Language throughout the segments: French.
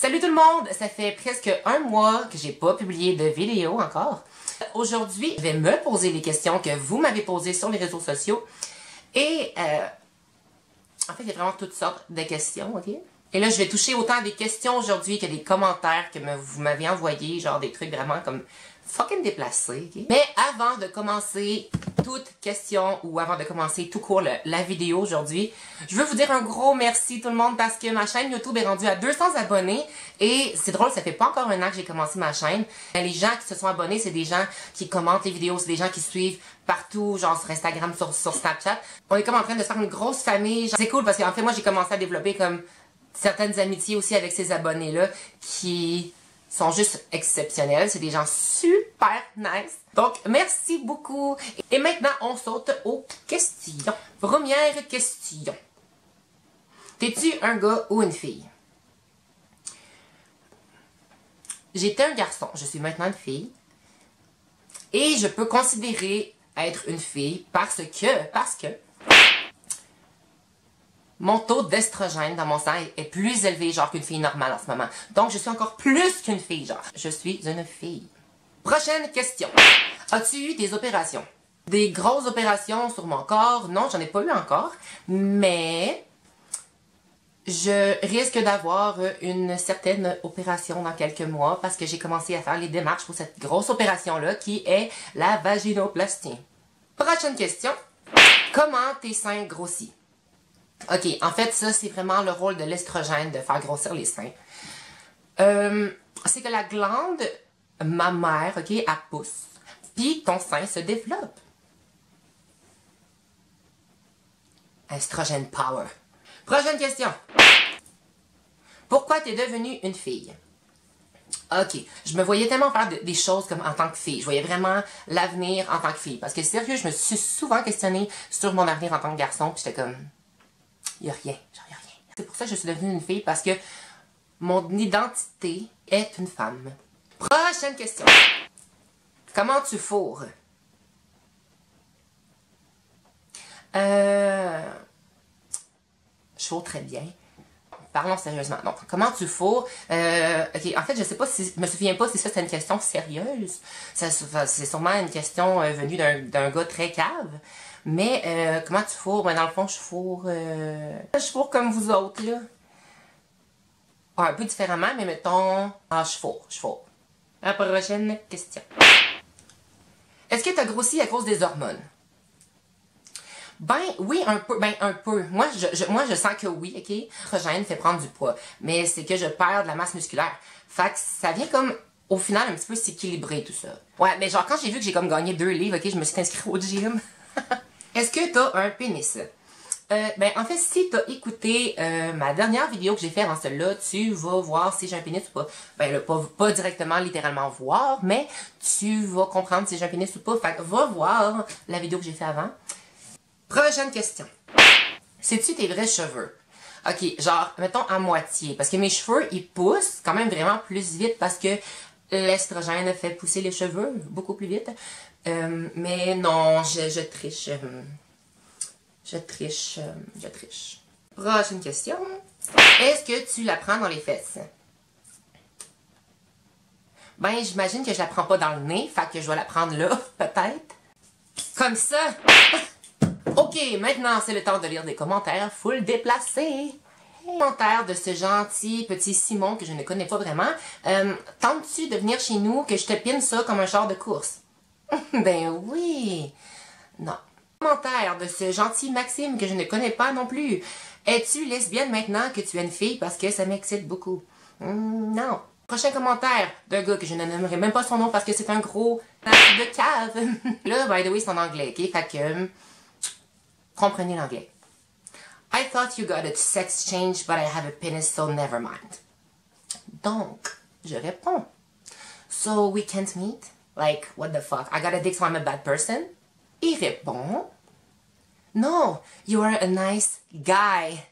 Salut tout le monde! Ça fait presque un mois que j'ai pas publié de vidéo encore. Aujourd'hui, je vais me poser les questions que vous m'avez posées sur les réseaux sociaux. Et euh, en fait, il y a vraiment toutes sortes de questions, ok? Et là, je vais toucher autant des questions aujourd'hui que des commentaires que vous m'avez envoyés, genre des trucs vraiment comme fucking déplacés, ok? Mais avant de commencer toute question ou avant de commencer tout court la vidéo aujourd'hui, je veux vous dire un gros merci tout le monde parce que ma chaîne YouTube est rendue à 200 abonnés et c'est drôle, ça fait pas encore un an que j'ai commencé ma chaîne. Les gens qui se sont abonnés, c'est des gens qui commentent les vidéos, c'est des gens qui suivent partout, genre sur Instagram, sur, Snapchat. On est comme en train de faire une grosse famille. C'est cool parce qu'en fait, moi, j'ai commencé à développer comme certaines amitiés aussi avec ces abonnés-là qui sont juste exceptionnels. C'est des gens super nice. Donc, merci beaucoup. Et maintenant, on saute aux questions. Première question. T'es-tu un gars ou une fille? J'étais un garçon. Je suis maintenant une fille. Et je peux considérer être une fille parce que, parce que, mon taux d'estrogène dans mon sang est, plus élevé genre qu'une fille normale en ce moment. Donc je suis encore plus qu'une fille genre. Je suis une fille. Prochaine question. As-tu eu des opérations? Des grosses opérations sur mon corps? Non, j'en ai pas eu encore. Mais je risque d'avoir une certaine opération dans quelques mois parce que j'ai commencé à faire les démarches pour cette grosse opération-là qui est la vaginoplastie. Prochaine question. Comment tes seins grossissent? OK, en fait, ça, c'est vraiment le rôle de l'estrogène de faire grossir les seins. Euh, c'est que la glande mammaire, OK, elle pousse. Puis ton sein se développe. Estrogène power. Prochaine question. Pourquoi t'es devenue une fille? OK. Je me voyais tellement faire des choses comme en tant que fille. Je voyais vraiment l'avenir en tant que fille. Parce que sérieux, je me suis souvent questionnée sur mon avenir en tant que garçon. Puis j'étais comme, il n'y a rien, rien. C'est pour ça que je suis devenue une fille, parce que mon identité est une femme. Prochaine question. Comment tu fourres? Euh... Je fourre très bien. Parlons sérieusement. Donc, comment tu fourres? Euh, en fait, je sais pas si, me souviens pas si ça c'est une question sérieuse. C'est sûrement une question euh, venue d'un gars très cave. Mais euh, comment tu fourres? Ben, dans le fond, je fourre... Euh, je fourre comme vous autres, là. un peu différemment, mais mettons... Ah, je fourre, je fourre. La prochaine question. Est-ce que tu as grossi à cause des hormones? Ben oui, un peu. Ben un peu. Moi, je, moi, je sens que oui, ok? L'estrogène fait prendre du poids. Mais c'est que je perds de la masse musculaire. Fait que ça vient comme au final un petit peu s'équilibrer tout ça. Ouais, mais genre quand j'ai vu que j'ai comme gagné deux livres, ok, je me suis inscrite au gym. Est-ce que tu as un pénis? Euh, ben, en fait, si tu as écouté euh, ma dernière vidéo que j'ai fait dans celle-là, tu vas voir si j'ai un pénis ou pas. Ben, pas, pas directement, littéralement voir, mais tu vas comprendre si j'ai un pénis ou pas. Fait que va voir la vidéo que j'ai fait avant. Prochaine question. C'est-tu tes vrais cheveux? Ok, genre, mettons à moitié. Parce que mes cheveux, ils poussent quand même vraiment plus vite parce que l'estrogène fait pousser les cheveux beaucoup plus vite. Euh, mais non, je, triche. Euh, je triche. Euh, je triche. Prochaine question. Est-ce que tu la prends dans les fesses? Ben, j'imagine que je la prends pas dans le nez, fait que je vais la prendre là, peut-être. Comme ça. ok, maintenant c'est le temps de lire des commentaires full déplacés. Commentaire de ce gentil petit Simon que je ne connais pas vraiment. Euh, Tentes-tu de venir chez nous que je te pine ça comme un char de course? ben oui. Non. Commentaire de ce gentil Maxime que je ne connais pas non plus. Es-tu lesbienne maintenant que tu es une fille parce que ça m'excite beaucoup? Hmm, non. Prochain commentaire d'un gars que je ne nommerai même pas son nom parce que c'est un gros de cave. Là, by the way, c'est en anglais, ok? Fait que, comprenez l'anglais. I thought you got a sex change, but I have a penis, so never mind. Donc, je réponds. So we can't meet? Like, what the fuck? I got a dick so I'm a bad person? Il répond, No, you are a nice guy.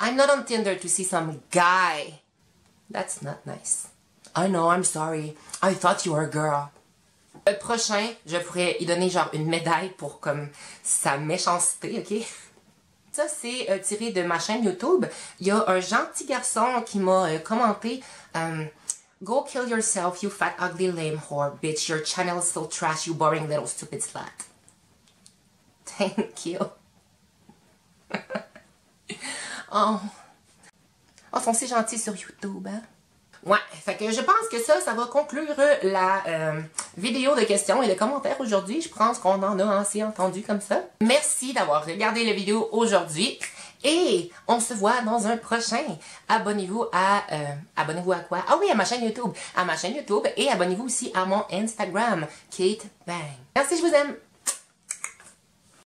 I'm not on Tinder to see some guy. That's not nice. I know, I'm sorry. I thought you were a girl. Le prochain, je pourrais y donner genre une médaille pour comme sa méchanceté, ok? Ça, c'est euh, tiré de ma chaîne YouTube. Il y a un gentil garçon qui m'a euh, commenté euh, Go kill yourself, you fat, ugly, lame whore, bitch. Your channel is so trash, you boring little stupid slut. Thank you. oh. Oh, sont si gentils sur YouTube, hein? Ouais, fait que je pense que ça, ça va conclure la euh, vidéo de questions et de commentaires aujourd'hui. Je pense qu'on en a assez entendu comme ça. Merci d'avoir regardé la vidéo aujourd'hui. Et on se voit dans un prochain. Abonnez-vous à... Euh, abonnez-vous à quoi? Ah oui, à ma chaîne YouTube. À ma chaîne YouTube. Et abonnez-vous aussi à mon Instagram, Kate Bang. Merci, je vous aime.